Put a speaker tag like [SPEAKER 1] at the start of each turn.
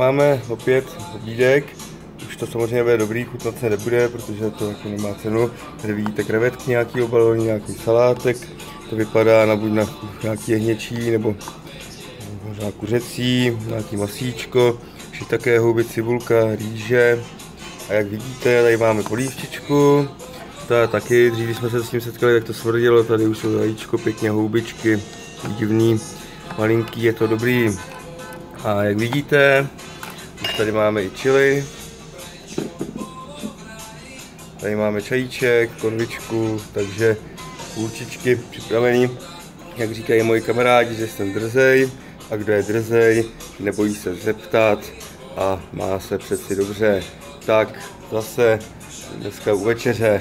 [SPEAKER 1] Máme opět obídek, už to samozřejmě bude dobrý, chutnat se nebude, protože to jako nemá cenu. Tady vidíte krevetky nějaký obalovaný, nějaký salátek, to vypadá na buď na nějaký jehněčí nebo možná kuřecí, nějaký masíčko, také houby, cibulka, rýže. A jak vidíte, tady máme polívčičku, je taky, dřív jsme se s tím setkali, jak to smrdilo, tady už jsou zajíčko, pěkně houbičky, divný, malinký, je to dobrý. A jak vidíte, už tady máme i chili. Tady máme čajíček, konvičku, takže půlčičky připravený. Jak říkají moji kamarádi, že jsem drzej a kdo je drzej, nebojí se zeptat a má se přeci dobře. Tak zase dneska u večeře